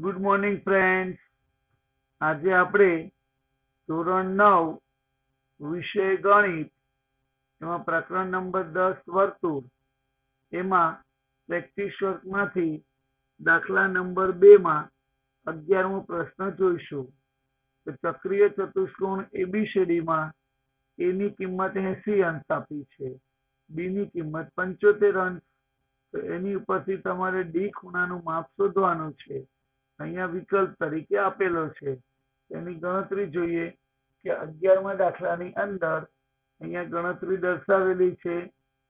Good morning friends આજે આપણે ધોરણ નવ વિષય ગણિત, એમાં પ્રકરણ નંબર દસ વર્તુળ, એમાં પ્રેક્ટિસ વર્કમાંથી દાખલા નંબર બેમાં અગિયારમો પ્રશ્ન જોઈશું. તો ચક્રીય ચતુષ્કોણ એબીસીડીમાં એની કિંમત એસી અંશ આપી છે. બી ની કિંમત પંચોતેર અંશ. તો એની ઉપરથી તમારે ડી ખૂણાનું માપ શોધવાનું છે. અહીંયા વિકલ્પ તરીકે આપેલો છે. એની ગણતરી જોઈએ કે અગિયારમા દાખલાની અંદર અહીંયા ગણતરી દર્શાવેલી છે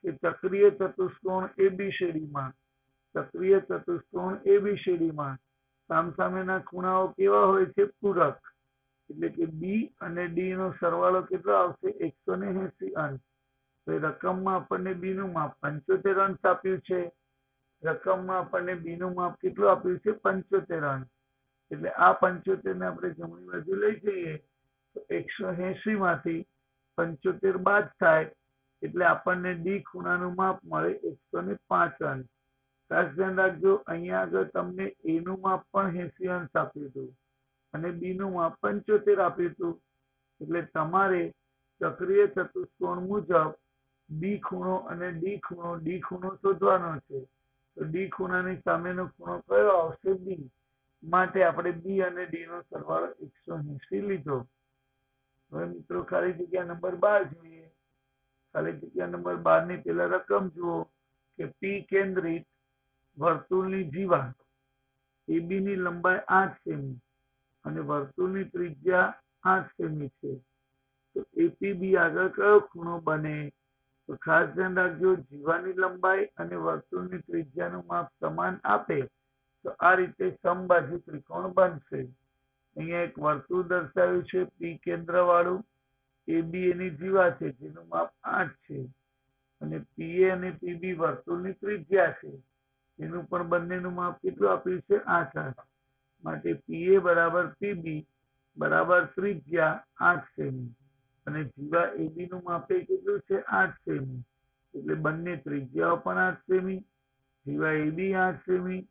કે ચક્રીય ચતુષ્કોણ એબીસીડીમાં ચક્રીય ચતુષ્કોણ એબીસીડીમાં સામસામેના ખૂણાઓ કેવા હોય છે? પૂરક. એટલે કે બી અને ડી નો સરવાળો કેટલો આવશે? એકસો ને એસી અંશ. તો એ રકમમાં આપણને બી નું માપ પંચોતેર અંશ આપ્યું છે. રકમમાં આપણને બીનું માપ કેટલું આપ્યું છે? પંચોતેર અંક. એટલે આ પંચોતેર ને આપણે જમણી બાજુ લઈ જઈએ, તો એકસો એસી માંથી પંચોતેર બાદ થાય, એટલે આપણને ડી ખૂણાનું માપ મળે એકસો ને પાંચ અંશ ખાસ ધ્યાન રાખજો, અહીંયા આગળ તમને એ નું માપ પણ એસી અંશ આપ્યું હતું અને બી નું માપ પંચોતેર આપ્યું હતું. એટલે તમારે ચક્રીય ચતુષ્કોણ મુજબ બી ખૂણો અને ડી ખૂણો ડી ખૂણો શોધવાનો છે. તો ડી ખૂણાની સામેનો ખૂણો કયો આવશે બી? માટે આપણે બી અને ડી નો સરવાળો એકસો એસી લીધો. હવે મિત્રો ખાલી જગ્યા નંબર બાર જોઈએ. ખાલી જગ્યા નંબર બારની પેલા રકમ જુઓ કે પી કેન્દ્રિત વર્તુળની જીવા એબી ની લંબાઈ આઠ સેમી અને વર્તુળની ત્રિજ્યા આઠ સેમી છે. તો એપીબી આગળ કયો ખૂણો બને? તો ખાસ ધ્યાન રાખજો, જીવાની લંબાઈ અને વર્તુળની ત્રિજ્યાનું માપ સમાન આપે તો આ રીતે સમબાજુ ત્રિકોણ બનશે. અહીંયા એક વર્તુળ દર્શાવ્યું છે પી કેન્દ્ર વાળું એ બી એની જીવા છે, જેનું માપ આઠ છે. અને પીએ અને પીબી વર્તુળની ત્રિજ્યા છે. એનું પણ બંનેનું માપ કેટલું આપ્યું છે? આઠ આઠ. માટે પીએ બરાબર પીબી બરાબર ત્રિજ્યા આઠ સેમી. અને જીવા એબી નું માપે કેટલું છે? આઠ સેમી. એટલે બંને ત્રિજ્યાઓ પણ આઠ સેમી જીવા એબી આઠ સેમી.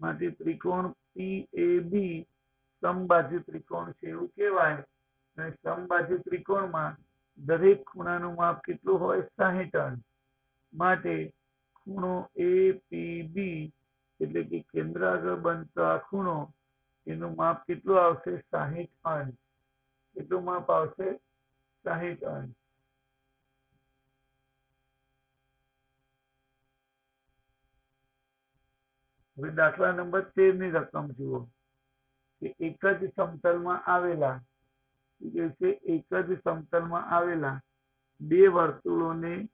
માટે ત્રિકોણ પી એ બી સમબાજુ ત્રિકોણ છે એવું કહેવાય. અને સમબાજુ ત્રિકોણમાં દરેક ખૂણાનું માપ કેટલું હોય? સાહીઠ અંશ માટે ખૂણો એ, પી, બી, એટલે કે કેન્દ્ર આગળ બનતો આ ખૂણો, એનું માપ કેટલું આવશે? સાહીઠ અંશ કેટલું માપ આવશે? અંશ હવે દાખલા નંબર તેરની રકમ જુઓ. કે એક જ સમતલમાં આવેલા એક જ સમતલમાં આવેલા બે વર્તુળોને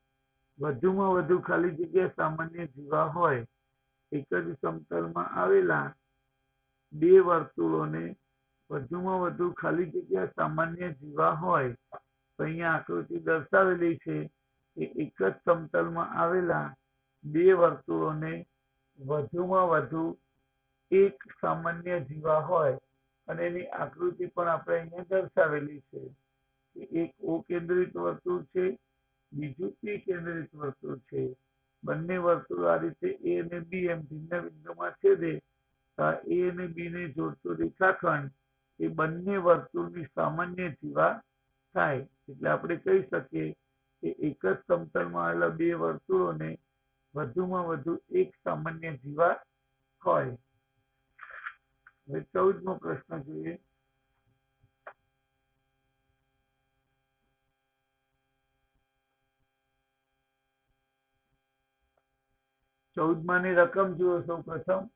વધુમાં વધુ ખાલી જગ્યા સામાન્ય જીવા હોય. એક જ સમતલમાં આવેલા બે વર્તુળોને વધુમાં વધુ ખાલી જગ્યા સામાન્ય જીવા હોય. અહીંયા આકૃતિ દર્શાવેલી છે કે એક જ સમતલમાં આવેલા બે વર્તુળોને વધુમાં વધુ એક સામાન્ય જીવા હોય અને એની આકૃતિ પણ આપણે અહીંયા દર્શાવેલી છે એક ઓ કેન્દ્રિત વર્તુળ છે, બીજું પી કેન્દ્રિત વર્તુળ છે. બંને વર્તુળ આ રીતે એ અને બી એમ ભિન્ન બિંદુમાં છેદે એ અને બી ને જોડતો રેખાખંડ એ બંને વર્તુળની સામાન્ય જીવા થાય, એટલે આપણે કહી શકીએ કે એક જ સમતલમાં આવેલા બે વર્તુળોને વધુમાં વધુ એક સામાન્ય જીવા હોય. હવે ચૌદમો પ્રશ્ન જોઈએ. ચૌદમાં ની રકમ જુઓ સૌ પ્રથમ.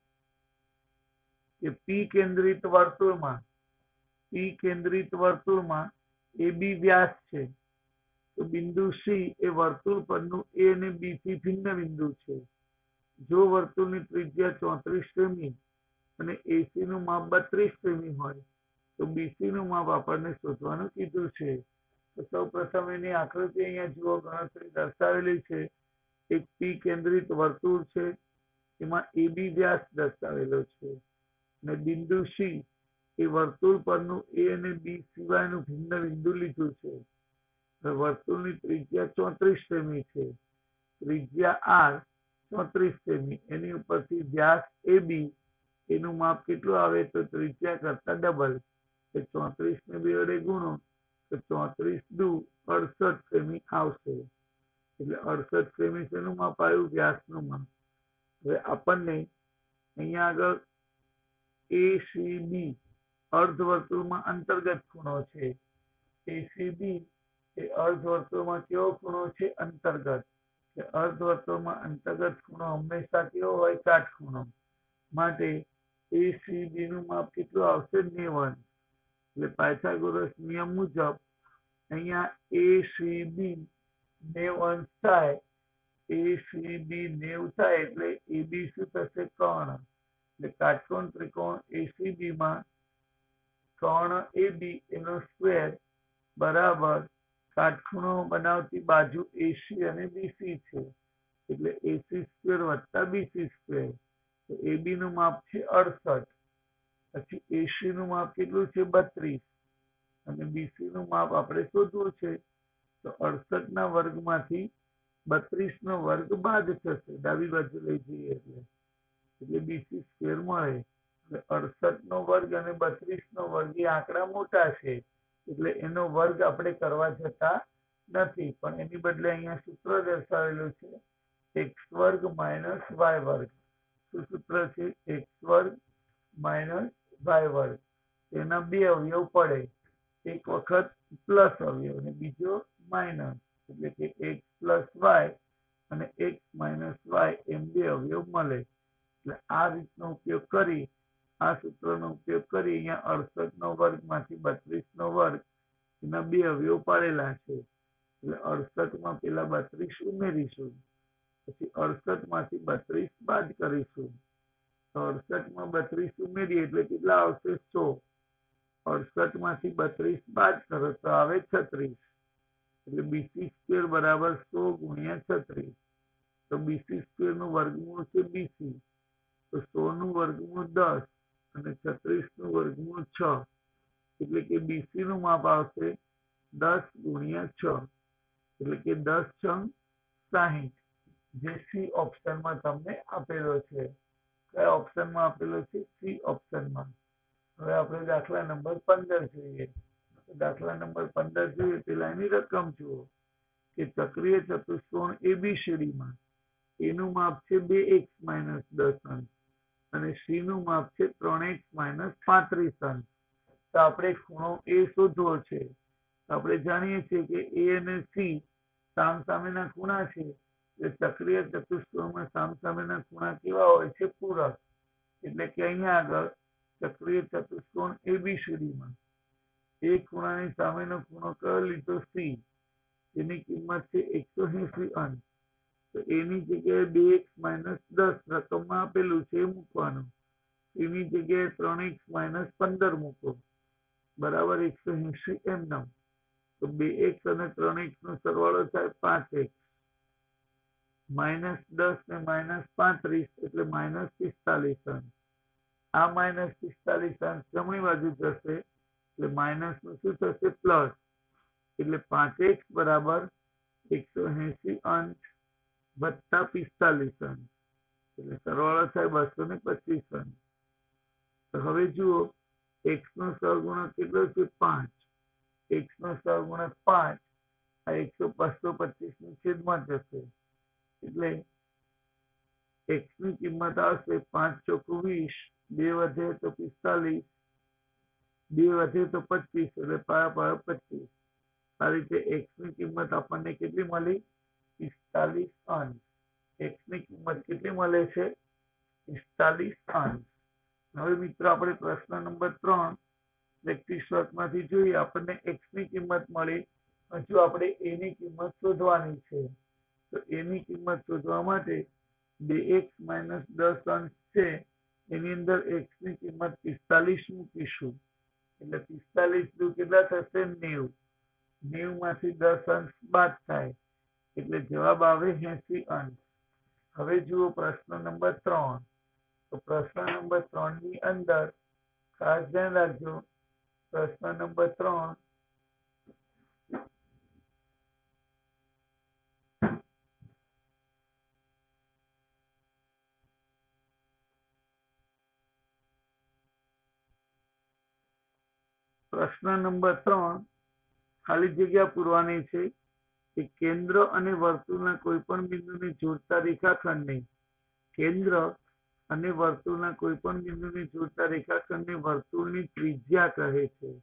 કે પી કેન્દ્રિત વર્તુળમાં, પી કેન્દ્રિત વર્તુળમાં એ બી વ્યાસ છે. તો બિંદુ સી એ વર્તુળ પરનું એ અને બી થી ભિન્ન બિંદુ છે. જો વર્તુળની ત્રિજ્યા ચોત્રીસ સેમી અને એસી નું માપ બત્રીસ સેમી હોય, તો બીસી નું માપ આપણને શોધવાનું કીધું છે. તો સૌ પ્રથમ એની આકૃતિ અહીંયા જુઓ, ગણતરી દર્શાવેલી છે. એક પી કેન્દ્રિત વર્તુળ છે. એમાં એબી વ્યાસ દર્શાવેલો છે. અને બિંદુ સી એ વર્તુળ પરનું એ અને બી સિવાયનું ભિન્ન બિંદુ લીધું છે. વર્તુળની ત્રિજ્યા ચોત્રીસ સેમી છે. ત્રિજ્યા આર ચોત્રીસ સેમી. એની ઉપરથી વ્યાસ એ બી એનું માપ કેટલું આવે તો ત્રિજ્યા કરતા ડબલ. તો ચોત્રીસ ને બે વડે ગુણો તો ચોત્રીસ દુ અડસઠ સેમી આવશે. એટલે અડસઠ સેમી શેનું માપ આવ્યું? વ્યાસનું માપ. હવે આપણને અહીંયા આગળ એ સી બી અર્ધવર્તુળમાં અંતર્ગત ખૂણો છે. એસીબી એ અર્ધવર્તુળમાં કેવો ખૂણો છે? અંતર્ગત. કે અર્ધવર્તુળમાં અંતર્ગત ખૂણો હંમેશા કેવો હોય? કાટખૂણો માટે એસીબી નું માપ કેટલું આવશે? નેવન એટલે પાયથાગોરસ નિયમ મુજબ અહીંયા એસીબી નેવું થાય. એસીબી નેવ થાય એટલે એબી શું થશે? કર્ણ એટલે કાટકોણ ત્રિકોણ એસીબી માં કર્ણ એબી એનો સ્ક્વેર બરાબર કાટખૂણો બનાવતી બાજુ એસી અને બીસી છે. એટલે એસી સ્ક્વેર વત્તા બીસી સ્ક્વેર તો એબી નું માપ છે અડસઠ. પછી એસી નું માપ કેટલું છે? બત્રીસ. અને બીસી નું માપ આપણે શોધવું છે. તો અડસઠ ના વર્ગમાંથી બત્રીસ નો વર્ગ બાદ થશે. ડાબી બાજુ લઈ જઈએ એટલે. એટલે બીસી સ્ક્વેર મળે. અડસઠ નો વર્ગ અને બત્રીસ નો વર્ગ એ આંકડા મોટા છે. એટલે એનો વર્ગ આપણે કરવા જતા નથી. પણ એની બદલે અહીંયા સૂત્ર દર્શાવેલું છે. એક્સ વર્ગ માઇનસ વાય વર્ગ. શું સૂત્ર છે? એક્સ વર્ગ માઇનસ વાય વર્ગ. એના બે અવયવ પડે. એક વખત પ્લસ અવયવ અને બીજો માઇનસ. એટલે કે એક્સ પ્લસ વાય અને એક્સ માઇનસ વાય એમ બે અવયવ મળે. એટલે આ રીતનો ઉપયોગ કરી આ સૂત્રનો ઉપયોગ કરી અહીંયા અડસઠ નો વર્ગમાંથી બત્રીસ નો વર્ગ. એના બે અવયવ પાડેલા છે. એટલે અડસઠમાં પેલા બત્રીસ ઉમેરીશું. પછી અડસઠમાંથી બત્રીસ બાદ કરીશું. તો અડસઠમાં બત્રીસ ઉમેરીએ એટલે કેટલા આવશે સો. અડસઠમાંથી બત્રીસ બાદ કરો તો આવે છત્રીસ. એટલે બીસી સ્ક્વેર બરાબર સો ગુણ્યા છત્રીસ. તો બીસી સ્ક્વેરનું વર્ગમૂળ છે બીસી. તો સો નું વર્ગમૂળ દસ. અને છત્રીસનું વર્ગમૂળ છ. એટલે કે બીસી નું માપ આવશે દસ ગુણ્યા છ. એટલે કે દસ છ સાહીઠ. જે સી ઓપ્શનમાં તમને આપેલો છે. કયા ઓપ્શનમાં આપેલો છે? સી ઓપ્શનમાં. હવે આપણે દાખલા નંબર પંદર જોઈએ. દાખલા નંબર પંદર જોઈએ. પેલા એની રકમ જુઓ. કે ચક્રીય ચતુષ્કોણ એબીસીડીમાં એનું માપ છે બે એક્સ માઇનસ દસ અંશ. અને સી નું માપ છે ત્રણ એક્સ માઇનસ પાંત્રીસ અંશ. તો આપણે ખૂણો એ શોધવો છે. આપણે જાણીએ છીએ કે એ અને સી સામ સામેના ખૂણા છે. એટલે ચક્રીય ચતુષ્કોણમાં સામ સામેના ખૂણા કેવા હોય છે? પૂરક. એટલે કે અહીંયા આગળ ચક્રીય ચતુષ્કોણ એબીસીડીમાં એ ખૂણાની સામેનો ખૂણો કયો લીધો? સી એની કિંમત છે એકસો એસી અંશ. તો એની જગ્યાએ બે એક્સ માઇનસ દસ રકમમાં આપેલું છે એ મૂકવાનું. એની જગ્યાએ ત્રણ એક્સ માઇનસ પંદર મૂકો. બરાબર એકસો એસી એમ નામ તો બે એક્સ અને ત્રણ એક્સ નો સરવાળો થાય પાંચ એક્સ. માઇનસ દસ ને માઇનસ પાંત્રીસ એટલે માઇનસ પિસ્તાલીસ અંશ. આ માઇનસ પિસ્તાલીસ અંશ જમણી બાજુ જશે એટલે માઇનસનું શું થશે? પ્લસ. એટલે પાંચ એક્સ બરાબર એકસો એસી અંશ. વત્તા પિસ્તાલીસ રન. એટલે સરવાળો થાય બસો ને પચીસ રન. તો હવે જુઓ એક્સ નો સહગુણક કેટલો છે? પાંચ. એક્સ નો સહગુણક પાંચ, આ એકસો બસો પચીસની છેદમાં જશે. એટલે એક્સની કિંમત આવશે પાંચ ચોખ્ખું વીસ, બે વધે તો પિસ્તાલીસ, બે વધે તો પચીસ, એટલે પાયા પાયો પચીસ. આ રીતે એક્સની કિંમત આપણને કેટલી મળી? પિસ્તાલીસ અંશ. એક્સ કિંમત કેટલી મળે છે? પિસ્તાલીસ અંશ. હવે મિત્રો આપણે પ્રશ્ન નંબર ત્રણ પ્રેક્ટિસ વર્કમાંથી જોઈએ. આપણને એક્સની કિંમત મળી. હજુ આપણે એની કિંમત શોધવાની છે. તો એની કિંમત શોધવા માટે બે એક્સ માઇનસ દસ અંશ છે. એની અંદર એક્સની કિંમત પિસ્તાલીસ મૂકીશું. એટલે પિસ્તાલીસ કેટલા થશે? નેવું. નેવું માંથી દસ અંશ બાદ થાય. એટલે જવાબ આવે એસી અંક હવે જુઓ પ્રશ્ન નંબર ત્રણ. તો પ્રશ્ન નંબર ત્રણની અંદર ખાસ ધ્યાન રાખજો. પ્રશ્ન નંબર ત્રણ. પ્રશ્ન નંબર ત્રણ ખાલી જગ્યા પૂરવાની છે. કે કેન્દ્ર અને વર્તુળના કોઈ પણ બિંદુને જોડતા રેખાખંડને કેન્દ્ર અને વર્તુળના કોઈ પણ બિંદુને જોડતા રેખાખંડને વર્તુળની ત્રિજ્યા કહે છે.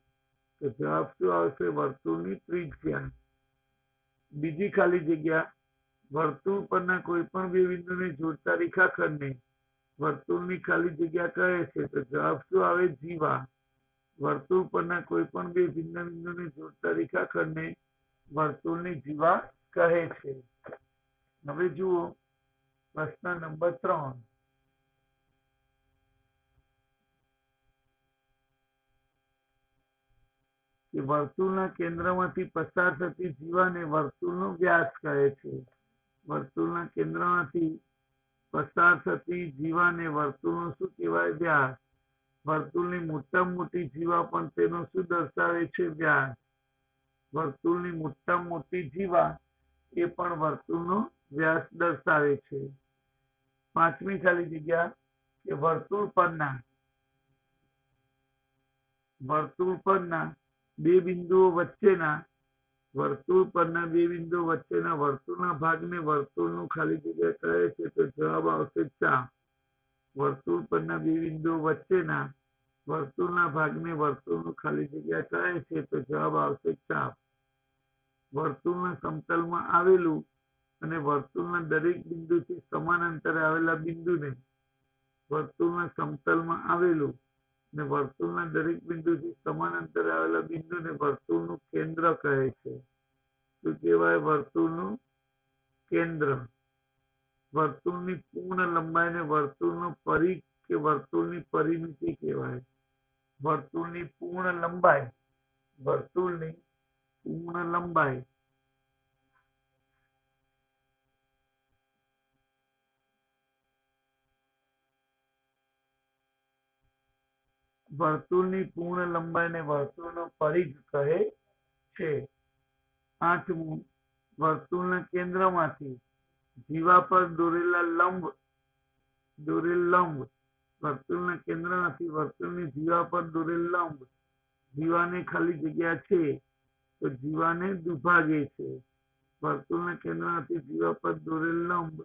તો જવાબ શું આવશે? વર્તુળની ત્રિજ્યા. બીજી ખાલી જગ્યા, વર્તુળ પરના કોઈ પણ બે બિંદુને જોડતા રેખાખંડને વર્તુળની ખાલી જગ્યા કહે છે. તો જવાબ શું આવે? જીવા. વર્તુળ પરના કોઈ પણ બે ભિન્ન બિંદુને જોડતા રેખાખંડને વર્તુળની જીવા કહે છે. હવે જુઓ, પ્રશ્ન નંબર ત્રણ. કે વર્તુળના કેન્દ્રમાંથી પસાર થતી જીવાને વર્તુળનો વ્યાસ કહે છે. વર્તુળના કેન્દ્રમાંથી પસાર થતી જીવાને વર્તુળનો શું કહેવાય વ્યાસ? વર્તુળની મોટામાં મોટી જીવા પણ તેનો શું દર્શાવે છે વ્યાસ? વર્તુળની મોટામાં મોટી જીવા એ પણ વર્તુળનો વ્યાસ દર્શાવે છે. પાંચમી ખાલી જગ્યા કે વર્તુળ પરના વર્તુળ પરના બે બિંદુઓ વચ્ચેના વર્તુળ પરના બે બિંદુઓ વચ્ચેના વર્તુળના ભાગને વર્તુળનું ખાલી જગ્યા કહે છે તો જવાબ આવશે ચાપ વર્તુળ પરના બે બિંદુઓ વચ્ચેના વર્તુળના ભાગને વર્તુળનું ખાલી જગ્યા કહે છે તો જવાબ આવશે ચાપ. વર્તુળના સમતલમાં આવેલું અને વર્તુળના દરેક બિંદુથી સમાન અંતરે આવેલા બિંદુને વર્તુળના સમતલમાં આવેલું અને વર્તુળના દરેક બિંદુથી સમાન અંતરે આવેલા બિંદુને વર્તુળનું કેન્દ્ર કહે છે. શું કહેવાય? વર્તુળનું કેન્દ્ર. વર્તુળની પૂર્ણ લંબાઈને વર્તુળનો પરિઘ કે વર્તુળની પરિમિતિ કહેવાય. વર્તુળની પૂર્ણ લંબાઈ, વર્તુળની પૂર્ણ લંબાઈ. વર્તુળની પૂર્ણ લંબાઈને વર્તુળનો પરિઘ કહે છે. આઠમું વર્તુળના કેન્દ્રમાંથી જીવા પર દોરેલા લંબ, દોરેલ લંબ વર્તુળના કેન્દ્રમાંથી વર્તુળની જીવા પર દોરેલ લંબ. જીવાને ખાલી જગ્યા છે તો જીવાને દુભાગે છે. વર્તુળના કેન્દ્રમાંથી જીવા પર દોરેલ લંબ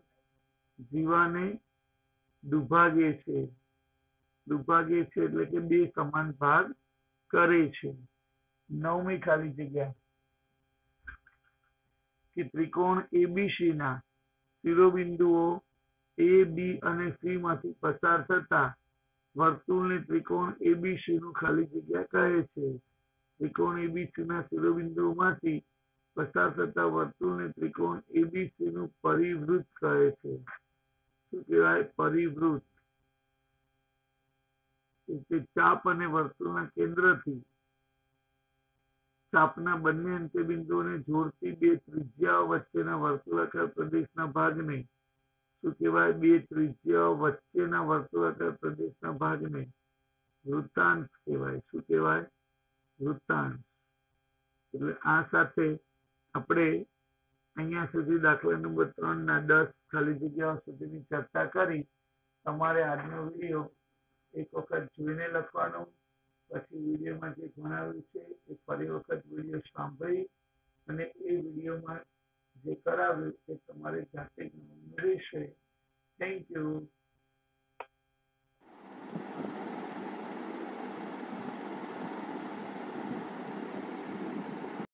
જીવાને દુભાગે છે. દુભાગે છે એટલે કે બે સમાન ભાગ કરે છે. નવમી ખાલી જગ્યા. કે ત્રિકોણ એબીસી ના શિરોબિંદુઓ એ બી અને સી માંથી પસાર થતા વર્તુળને ત્રિકોણ એબીસી નું ખાલી જગ્યા કહે છે. ત્રિકોણ એબીસી ના શિરોબિંદુમાંથી પસાર થતા વર્તુળને ત્રિકોણ એબીસી નું પરિવૃત કહે છે. શું કહેવાય? પરિવૃત એટલે ચાપ અને વર્તુળના કેન્દ્રથી ચાપના બંને અંત્યબિંદુઓને જોડતી બે ત્રિજ્યાઓ વચ્ચેના વર્તુળાકાર પ્રદેશના ભાગને શું કહેવાય બે ત્રિજ્યાઓ વચ્ચેના વર્તુળાકાર પ્રદેશના ભાગને વૃત્તાંશ કહેવાય. શું કહેવાય? વૃત્તાંશ. એટલે આ સાથે આપણે અહીંયા સુધી દાખલા નંબર ત્રણ ના દસ ખાલી જગ્યાઓ સુધીની ચર્ચા કરી. તમારે આજનો વીડિયો એક વખત જોઈને લખવાનો. પછી વિડીયોમાં જે ભણાવ્યું છે એ ફરી વખત વીડિયો સાંભળી અને એ વિડીયોમાં જે કરાવ્યું એ તમારે જાતે Appreciate. Thank you.